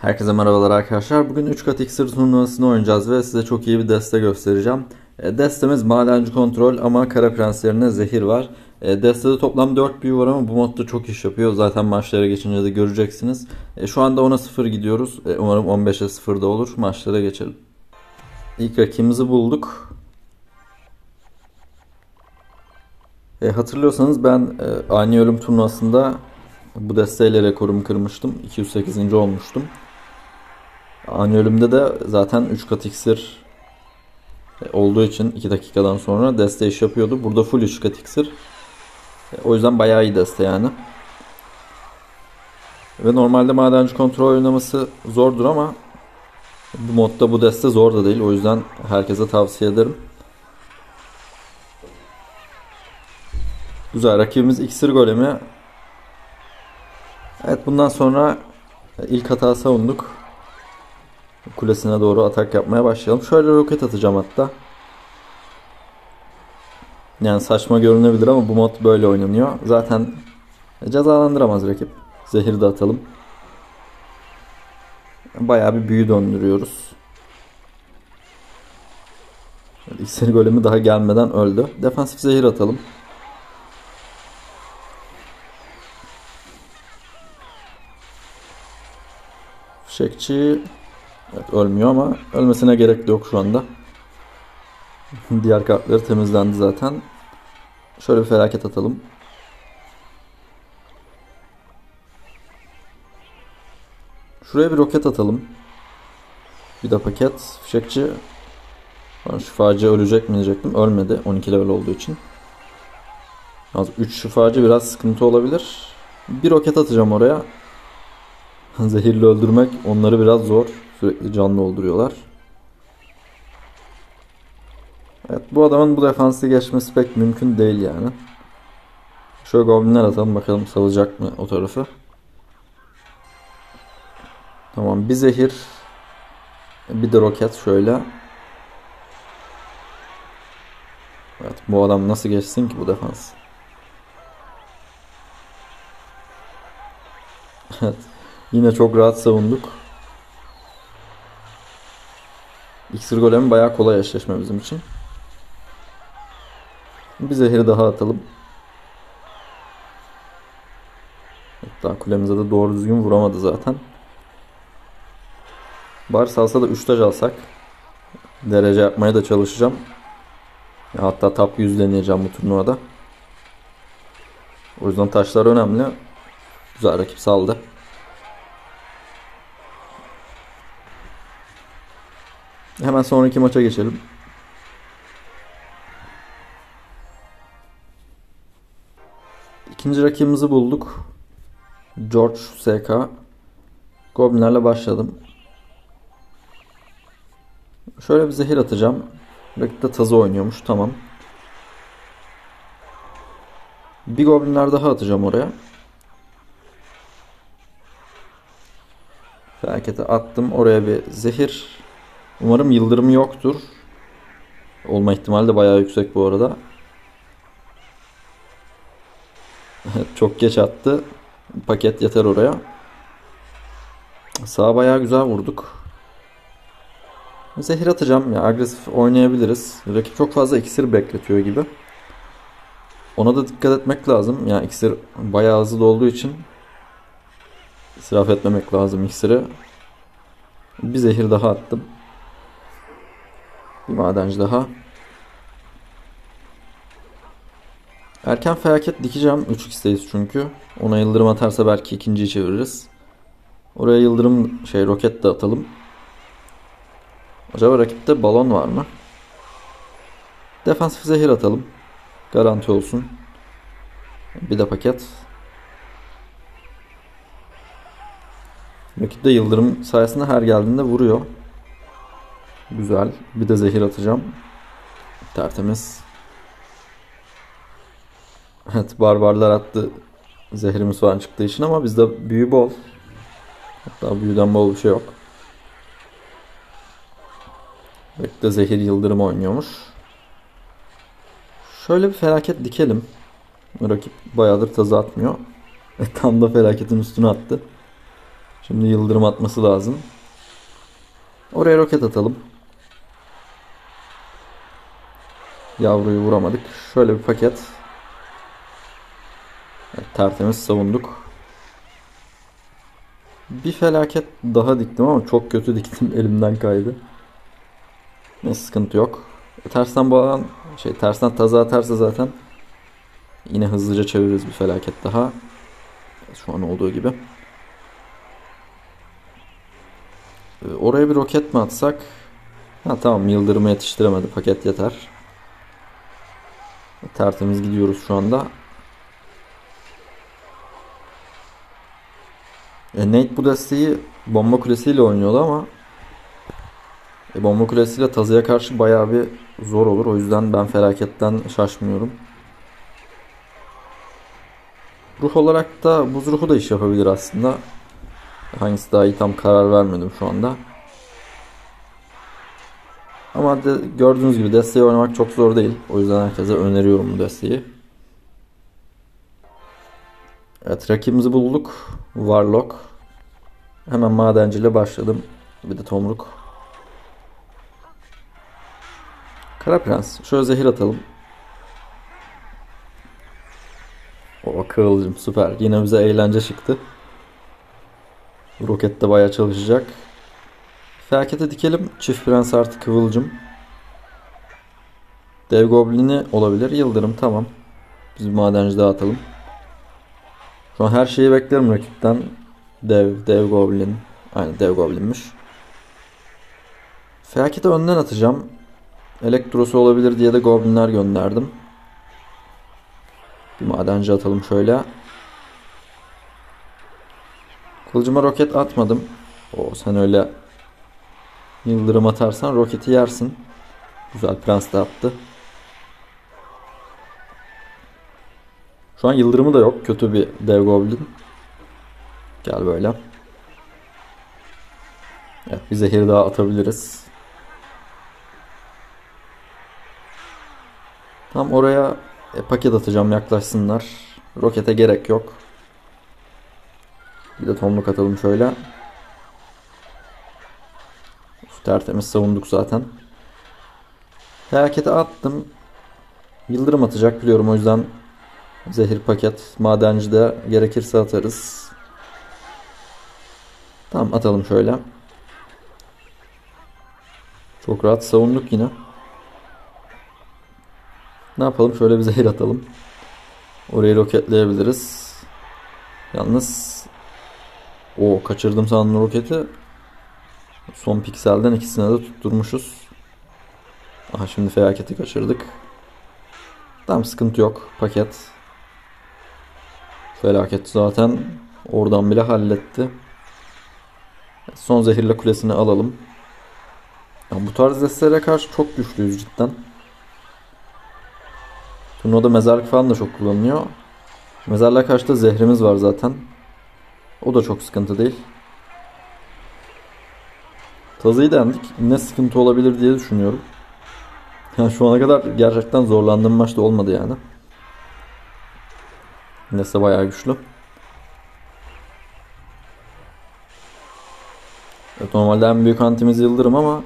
Herkese merhabalar arkadaşlar. Bugün 3 kat iksir turnuvasını oynayacağız ve size çok iyi bir deste göstereceğim. E, Destemiz madenci kontrol ama kara prenslerine zehir var. E, Destede toplam 4 büyü var ama bu modda çok iş yapıyor. Zaten maçlara geçince de göreceksiniz. E, Şu anda 10'a 0 gidiyoruz. Umarım 15'e 0 da olur. Maçlara geçelim. İlk rakibimizi bulduk. Hatırlıyorsanız ben ani ölüm turnuvasında bu desteyle rekorumu kırmıştım. 208. olmuştum. Ani ölümde de zaten 3 kat iksir e, olduğu için 2 dakikadan sonra deste iş yapıyordu. Burada full 3 kat iksir. E, O yüzden bayağı iyi deste yani. Ve normalde madenci kontrol oynaması zordur ama bu modda bu deste zor da değil. O yüzden herkese tavsiye ederim. Güzel. Rakibimiz iksir golemi. Evet bundan sonra ilk hata savunduk. Kulesine doğru atak yapmaya başlayalım. Şöyle roket atacağım hatta. Yani saçma görünebilir ama bu mod böyle oynanıyor. Zaten cezalandıramaz rakip. Zehir de atalım. Bayağı bir büyü döndürüyoruz. İksir golemi daha gelmeden öldü. Defansif zehir atalım. Fişekçi evet, ölmüyor ama ölmesine gerek yok şu anda. Diğer kartları temizlendi zaten. Şöyle bir felaket atalım. Şuraya bir roket atalım. Bir de paket. Fişekçi ben şifacı ölecek mi diyecektim. Ölmedi. 12 level olduğu için. Az 3 şifacı biraz sıkıntı olabilir. Bir roket atacağım oraya. Zehirli öldürmek onları biraz zor. Sürekli can dolduruyorlar. Evet bu adamın bu defansı geçmesi pek mümkün değil yani. Şöyle goblinler atalım bakalım salacak mı o tarafı. Tamam bir zehir. Bir de roket şöyle. Evet bu adam nasıl geçsin ki bu defans? Evet. Yine çok rahat savunduk. İksir bayağı kolay eşleşme bizim için. Bir zehir daha atalım. Hatta kulemize de doğru düzgün vuramadı zaten. Bari salsa da 3 taş alsak. Derece yapmaya da çalışacağım. Hatta top 100 deneyeceğim bu turnuvada. O yüzden taşlar önemli. Güzel rakip saldı. Hemen sonraki maça geçelim. İkinci rakibimizi bulduk. George SK. Goblinlerle başladım. Şöyle bir zehir atacağım. Rakip de tazı oynuyormuş. Tamam. Bir goblinler daha atacağım oraya. Felakete attım. Oraya bir zehir. Umarım yıldırım yoktur. Olma ihtimali de bayağı yüksek bu arada. Çok geç attı. Paket yeter oraya. Sağa bayağı güzel vurduk. Zehir atacağım ya agresif oynayabiliriz. Rakip çok fazla iksir bekletiyor gibi. Ona da dikkat etmek lazım. Yani iksir bayağı hızlı olduğu için israf etmemek lazım iksiri. Bir zehir daha attım. Bir madenci daha. Erken felaket dikeceğim. 3x'teyiz çünkü. Ona yıldırım atarsa belki ikinciyi çeviririz. Oraya yıldırım şey roket de atalım. Acaba rakipte balon var mı? Defansif zehir atalım. Garanti olsun. Bir de paket. Rakip de yıldırım sayesinde her geldiğinde vuruyor. Güzel. Bir de zehir atacağım. Tertemiz. Evet barbarlar attı. Zehrimiz falan çıktığı için ama bizde büyü bol. Hatta büyüden bol bir şey yok. Rakip de zehir yıldırım oynuyormuş. Şöyle bir felaket dikelim. Rakip bayağıdır tazı atmıyor. E, tam da felaketin üstüne attı. Şimdi yıldırım atması lazım. Oraya roket atalım. Yavruyu vuramadık. Şöyle bir paket. Evet, tertemiz savunduk. Bir felaket daha diktim ama çok kötü diktim. Elimden kaydı. Ne sıkıntı yok. E, tersten bağlan şey tersten taza atarsa zaten yine hızlıca çeviririz bir felaket daha. Şu an olduğu gibi. E, oraya bir roket mi atsak? Ha tamam yıldırımı yetiştiremedi. Paket yeter. Tertemiz gidiyoruz şu anda. E, Nate bu desteği bomba kulesiyle oynuyordu ama e, bomba kulesiyle Tazı'ya karşı bayağı bir zor olur. O yüzden ben felaketten şaşmıyorum. Ruh olarak da buz ruhu da iş yapabilir aslında. Hangisi daha iyi tam karar vermedim şu anda. Ama gördüğünüz gibi desteği oynamak çok zor değil. O yüzden herkese öneriyorum bu desteği. Evet rakibimizi bulduk. Warlock. Hemen madenciyle başladım. Bir de tomruk. Kara Prens. Şöyle zehir atalım. O kıvılcım süper. Yine bize eğlence çıktı. Roket de bayağı çalışacak. Felakete dikelim. Çift prens artı kıvılcım. Dev goblini olabilir. Yıldırım tamam. Biz madenci dağıtalım. Şu an her şeyi beklerim rakipten. Dev, dev goblin. Aynen dev goblinmiş. Felaketi önden atacağım. Elektrosu olabilir diye de goblinler gönderdim. Bir madenci atalım şöyle. Kılıcıma roket atmadım. O sen öyle yıldırım atarsan roketi yersin. Güzel prens de attı. Şu an yıldırımı da yok. Kötü bir dev goblin. Gel böyle. Evet bir zehir daha atabiliriz. Tam oraya e, paket atacağım yaklaşsınlar. Rokete gerek yok. Bir de tomruk atalım şöyle. Tertemiz savunduk zaten. Felakete attım. Yıldırım atacak biliyorum o yüzden zehir paket. Madenci de gerekirse atarız. Tamam atalım şöyle. Çok rahat savunduk yine. Ne yapalım? Şöyle bir zehir atalım. Orayı roketleyebiliriz. Yalnız o kaçırdım sandım roketi. Son pikselden ikisine de tutturmuşuz. Aha şimdi felaketi kaçırdık. Tamam sıkıntı yok. Paket. Felaket zaten oradan bile halletti. Son zehirle kulesini alalım. Ya bu tarz destelere karşı çok güçlüyüz cidden. Turnuvada mezarlık falan da çok kullanılıyor. Mezarlığa karşı da zehrimiz var zaten. O da çok sıkıntı değil. Tazıyı dendik. Ne sıkıntı olabilir diye düşünüyorum. Yani şu ana kadar gerçekten zorlandığım maçta olmadı yani. Nese bayağı güçlü. Evet, normalde en büyük antimiz Yıldırım ama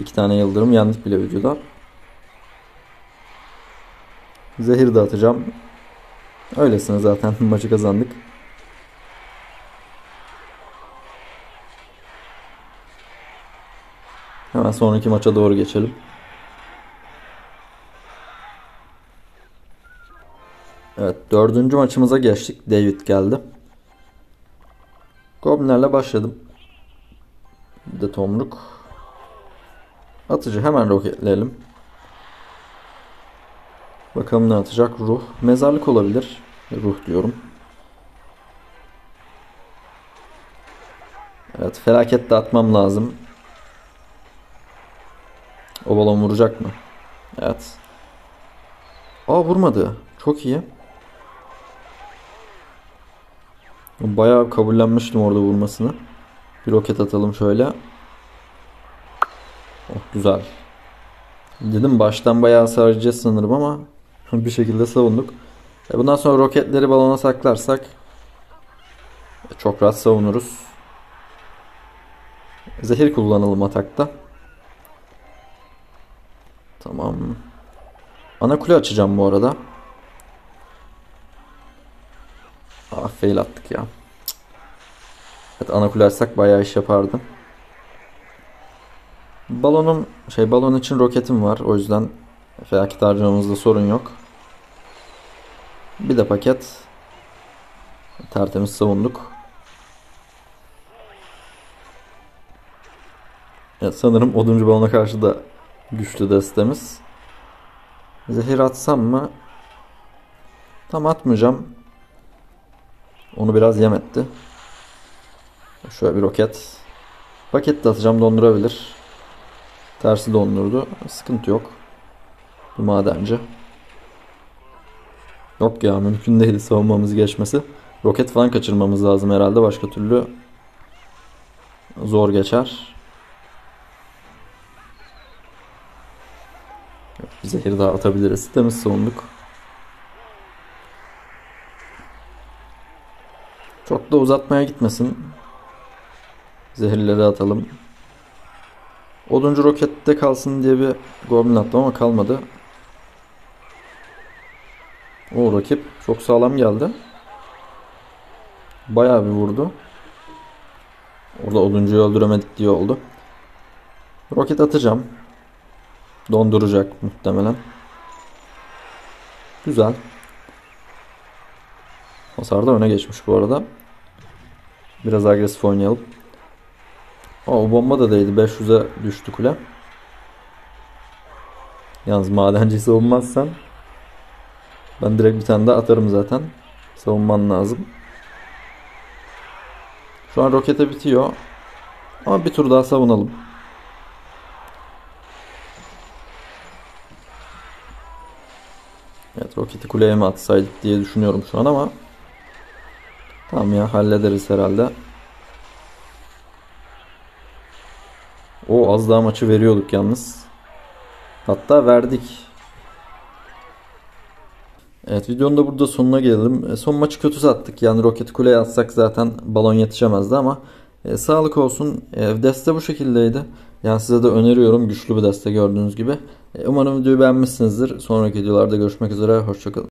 iki tane Yıldırım yendik bile vücuda. Zehir dağıtacağım. Öylesine zaten maçı kazandık. Hemen sonraki maça doğru geçelim. Evet dördüncü maçımıza geçtik. David geldi. Goblinlerle başladım. Bir de tomruk. Atıcı hemen roketleyelim. Bakalım ne atacak? Ruh. Mezarlık olabilir. Ruh diyorum. Evet felaket de atmam lazım. O balon vuracak mı? Evet. Aa vurmadı. Çok iyi. Bayağı kabullenmiştim orada vurmasını. Bir roket atalım şöyle. Oh güzel. Dedim baştan bayağı hasar sanırım ama bir şekilde savunduk. E bundan sonra roketleri balona saklarsak Çok rahat savunuruz. Zehir kullanalım atakta. Tamam. Ana kule açacağım bu arada. Ah fail attık ya. Evet ana kule açsak bayağı iş yapardı. Balonum şey balon için roketim var. O yüzden felaket harcamamızda sorun yok. Bir de paket. Tertemiz savunduk. Evet, sanırım oduncu balona karşı da güçlü destemiz. Zehir atsam mı? Tam atmayacağım. Onu biraz yem etti. Şöyle bir roket. Paket de atacağım dondurabilir. Tersi dondurdu. Sıkıntı yok. Bu madenci. Yok ya mümkün değil savunmamız geçmesi. Roket falan kaçırmamız lazım herhalde. Başka türlü zor geçer. Zehir daha atabiliriz. Temiz savunduk. Çok da uzatmaya gitmesin. Zehirleri atalım. Oduncu rokette kalsın diye bir goblin attım ama kalmadı. O rakip çok sağlam geldi. Bayağı bir vurdu. Orada oduncuyu öldüremedik diye oldu. Roket atacağım. Donduracak muhtemelen. Güzel. Hasar da öne geçmiş bu arada. Biraz agresif oynayalım. Aa, o bomba da değdi. 500'e düştü kule. Yalnız madenci savunmazsan ben direkt bir tane daha atarım zaten. Savunman lazım. Şu an rokete bitiyor. Ama bir tur daha savunalım. Evet roketi kuleye mi atsaydık diye düşünüyorum şu an ama Tamam ya hallederiz herhalde. O az daha maçı veriyorduk yalnız. Hatta verdik. Evet videonun da burada sonuna gelelim. E, son maçı kötü sattık. Yani roket kuleye atsak zaten balon yetişemezdi ama e, sağlık olsun. E, deste bu şekildeydi. Yani size de öneriyorum. Güçlü bir deste gördüğünüz gibi. E, umarım videoyu beğenmişsinizdir. Sonraki videolarda görüşmek üzere. Hoşçakalın.